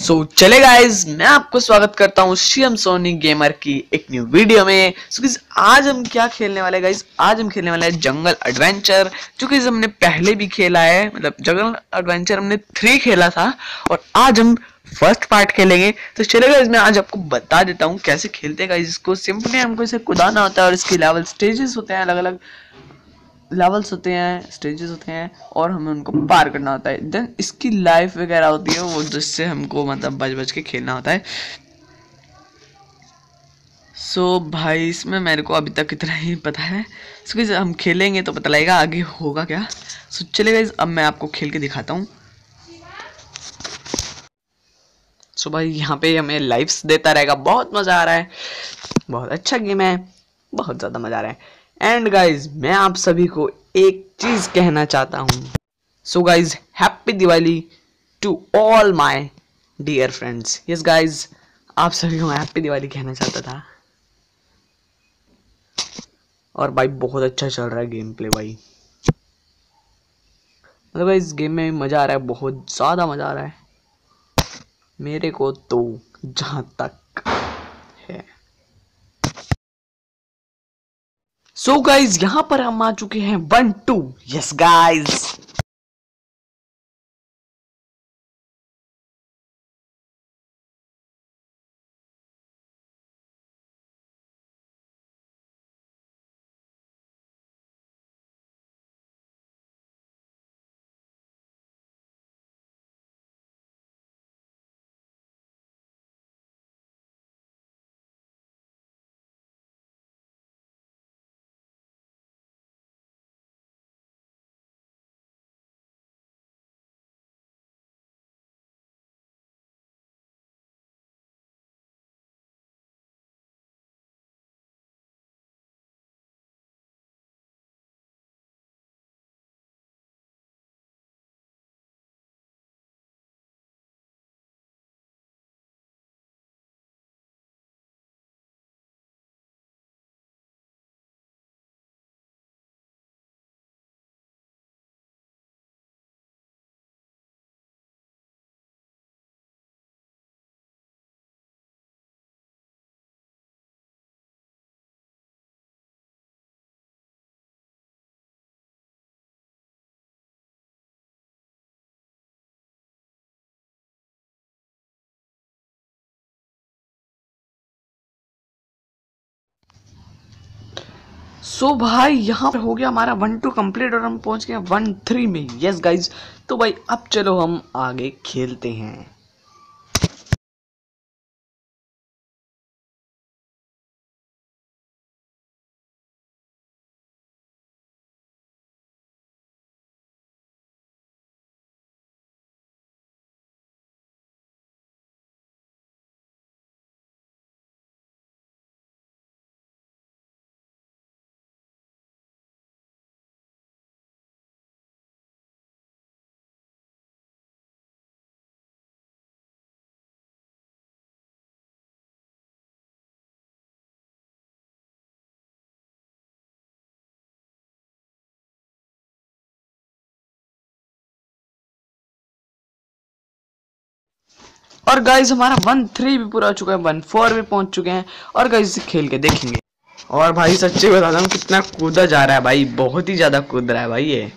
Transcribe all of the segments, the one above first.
सो so, चले guys मैं आपको स्वागत करता हूँ शियम सोनी गेमर की एक न्यू वीडियो में। सो so, आज हम क्या खेलने वाले गाइज़ आज हम खेलने वाले हैं जंगल एडवेंचर जो कि हमने पहले भी खेला है। मतलब जंगल एडवेंचर हमने थ्री खेला था और आज हम फ़र्स्ट पार्ट खेलेंगे। तो चले गाइज़ मैं आज आपको बता देता हूँ कैसे खेलते हैं इसको। सिंपली हमको इसे कुदाना होता है और इसके लेवल स्टेजेस होते हैं अलग अलग लेवल्स होते हैं स्टेजेस होते हैं और हमें उनको पार करना होता है। देन इसकी लाइफ वगैरह होती है वो जिससे हमको मतलब बच बच के खेलना होता है। सो so, भाई इसमें मेरे को अभी तक इतना ही पता है। सो so, हम खेलेंगे तो पता लगेगा आगे होगा क्या। सो so, चलेगा अब मैं आपको खेल के दिखाता हूँ। सो so, भाई यहाँ पे हमें लाइफ्स देता रहेगा। बहुत मज़ा आ रहा है। बहुत अच्छा गेम है। बहुत ज़्यादा मज़ा आ रहा है। एंड गाइज़ मैं आप सभी को एक चीज़ कहना चाहता हूँ। So guys happy Diwali to all my dear friends yes guys आप सभी को मैं हैप्पी दिवाली कहना चाहता था। और भाई, बहुत अच्छा चल रहा है गेम प्ले भाई। मतलब भाई इस गेम में मज़ा आ रहा है, बहुत ज़्यादा मज़ा आ रहा है। मेरे को तो जहाँ तक सो गाइज़ यहाँ पर हम आ चुके हैं one two yes guys so so, भाई यहाँ पर हो गया हमारा वन टू कंप्लीट और हम पहुँच गए वन थ्री में। यस yes गाइज़ तो भाई अब चलो हम आगे खेलते हैं। और गाइज़ हमारा वन थ्री भी पूरा हो चुका है वन फोर भी पहुँच चुके हैं और गाइज़ खेल के देखेंगे। और भाई, सच्चे बता हूँ, कितना कूदा जा रहा है भाई, बहुत ही ज़्यादा कूद रहा है भाई ये।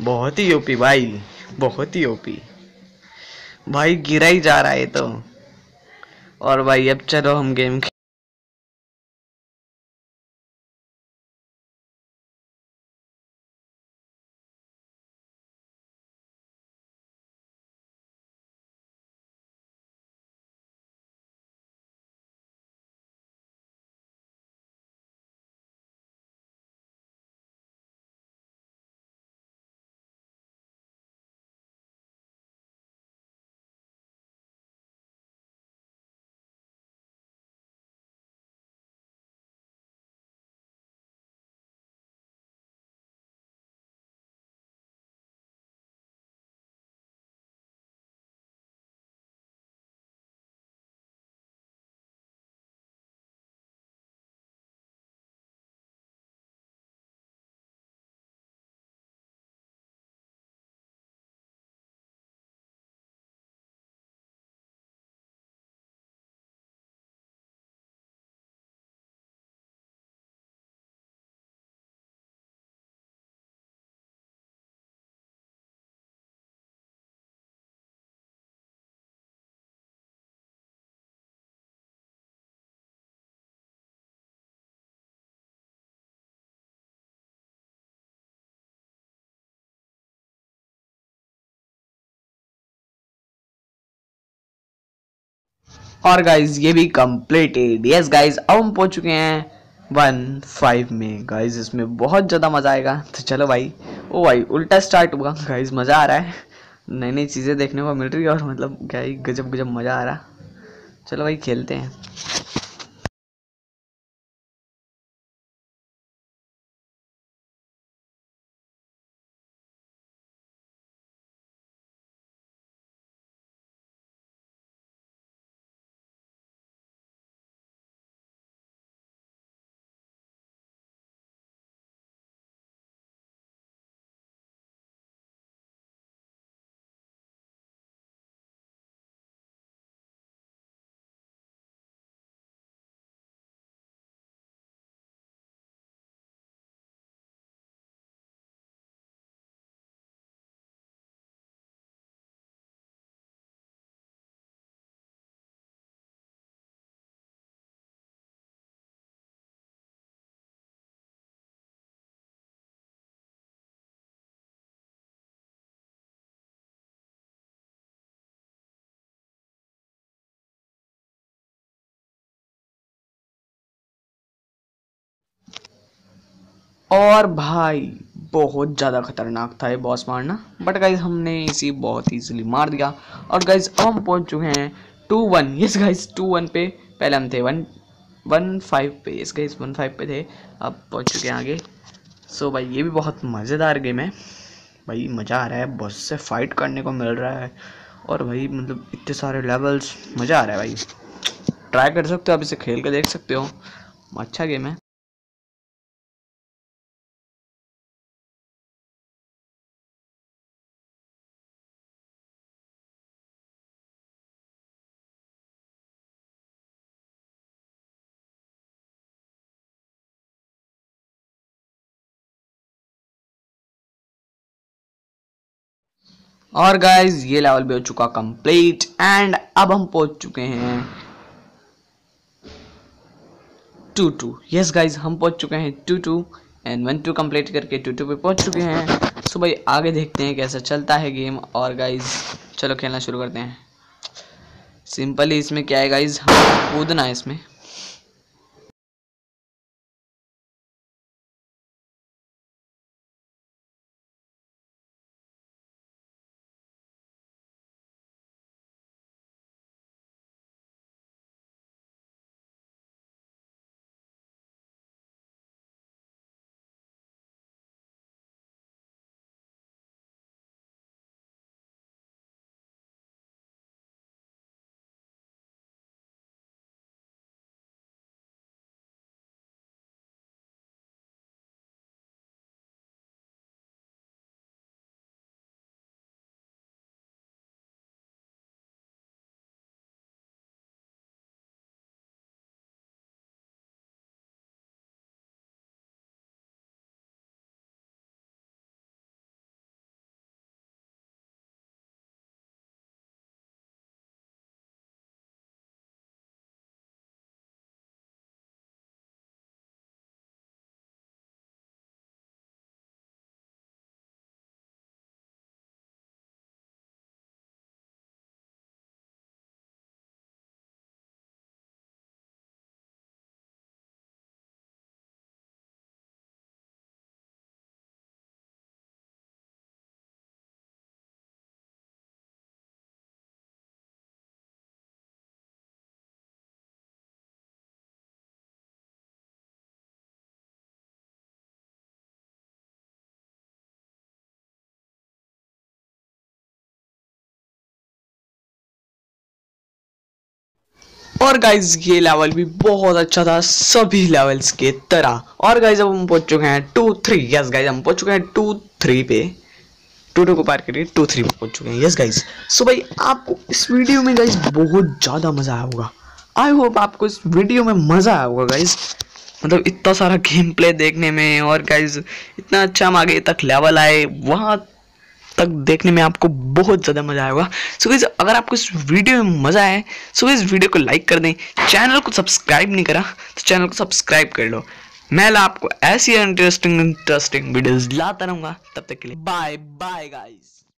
बहुत ही ओपी भाई, बहुत ही ओपी भाई, गिरा ही जा रहा है तो। और भाई, अब चलो हम गेम और गाइज़ ये भी कम्प्लीटेड यस गाइज़ अब हम पहुँच चुके हैं वन फाइव में. गाइज़ इसमें बहुत ज़्यादा मज़ा आएगा. तो चलो भाई, ओ भाई, उल्टा स्टार्ट हुआ. गाइज़ मज़ा आ रहा है. नई नई चीज़ें देखने को मिल रही है और मतलब क्या ही गजब गजब मज़ा आ रहा. चलो भाई, खेलते हैं. और भाई, बहुत ज़्यादा खतरनाक था ये बॉस मारना। बट गाइज़ हमने इसी बहुत इजीली मार दिया। और गाइज़ अब हम पहुँच चुके हैं two one yes guys two one पे। पहले हम थे वन वन फाइव पे। यस गाइज़ वन फाइव पे थे। अब पहुँच चुके हैं आगे। सो भाई, ये भी बहुत मज़ेदार गेम है। भाई, मज़ा आ रहा है। बॉस से फाइट करने को मिल रहा है। और भाई मतलब इतने सारे लेवल्स मज़ा आ रहा है भाई। ट्राई कर सकते हो, आप इसे खेल के देख सकते हो। अच्छा गेम है। और गाइज़ ये लेवल भी हो चुका कंप्लीट एंड अब हम पहुँच चुके हैं टू टू। यस गाइज़ हम पहुँच चुके हैं two two and one two complete करके टू टू पे पहुँच चुके हैं। सो भाई, आगे देखते हैं कैसा चलता है गेम और गाइज़ चलो खेलना शुरू करते हैं। सिंपली इसमें क्या है गाइज़ हम कूदना है इसमें। और गाइज़ ये लेवल भी बहुत अच्छा था, सभी लेवल्स के तरह। और गाइज़ अब हम पहुँच चुके हैं टू थ्री यस गाइज़ हम पहुँच चुके हैं टू थ्री पे। टू टू को पार करिए टू थ्री पे पहुँच चुके हैं। यस गाइज़ सो भाई, आपको इस वीडियो में गाइज़ बहुत ज़्यादा मज़ा आया होगा। आई होप आपको इस वीडियो में मज़ा आया होगा गाइज़ मतलब इतना सारा गेम प्ले देखने में और गाइज़ इतना अच्छा हम आगे तक लेवल आए, वहाँ तक देखने में आपको बहुत ज़्यादा मज़ा आएगा। सो गाइज़ अगर आपको इस वीडियो में मज़ा आए सो so, इस वीडियो को लाइक कर दें। चैनल को सब्सक्राइब नहीं करा तो चैनल को सब्सक्राइब कर लो। मैं आपको ऐसी इंटरेस्टिंग इंटरेस्टिंग वीडियोस लाता रहूँगा। तब तक के लिए बाय बाय गाइज़